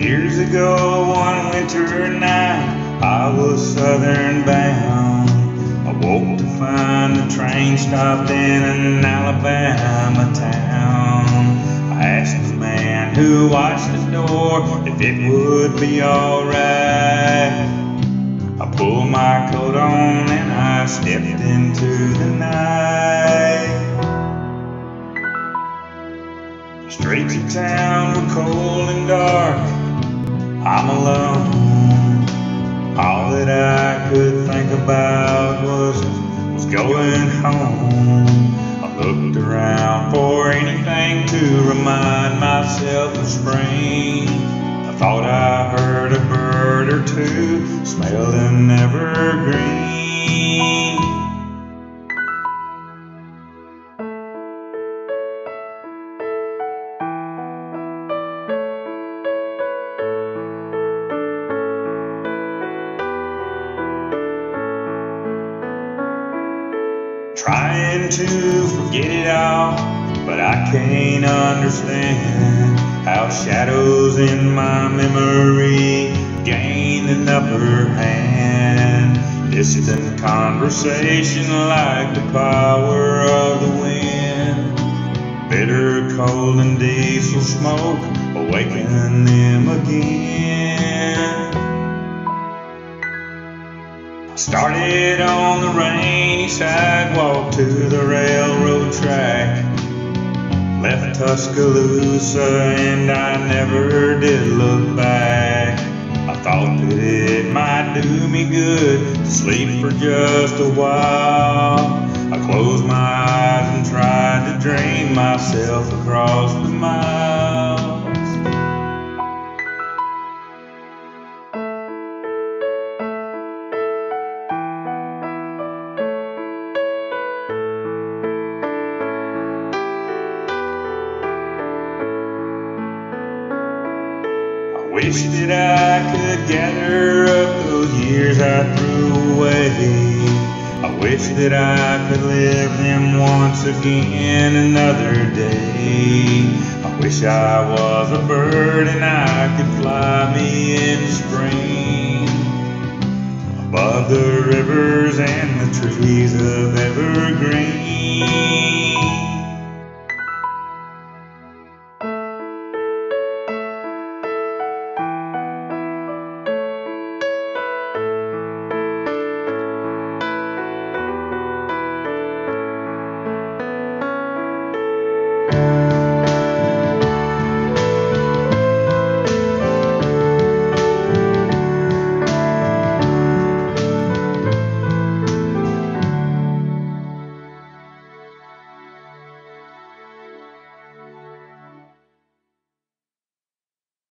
Years ago, one winter night, I was southern bound. I woke to find the train stopped in an Alabama town. I asked the man who watched the door if it would be alright. I pulled my coat on and I stepped into the night. About was, was going home. I looked around for anything to remind myself of spring. I thought I heard a bird or two smelling evergreen. Trying to forget it all, but I can't understand how shadows in my memory gain an upper hand. This isn't conversation like the power of the wind. Bitter cold and diesel smoke awaken them again. Started on the rainy sidewalk to the railroad track. Left Tuscaloosa and I never did look back. I thought that it might do me good to sleep for just a while. I closed my eyes and tried to drain myself across the miles. Wish that I could gather up those years I threw away. I wish that I could live them once again another day. I wish I was a bird and I could fly me in spring. Above the rivers and the trees of evergreen.